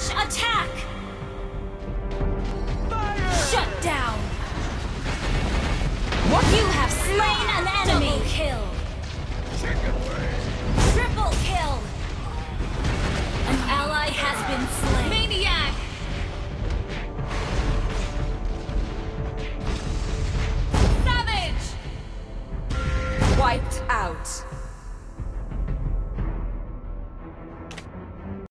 Launch attack! Shut down! What? You have slain an enemy! Double kill! Triple kill! An ally has been slain. Maniac! Savage! Wiped out.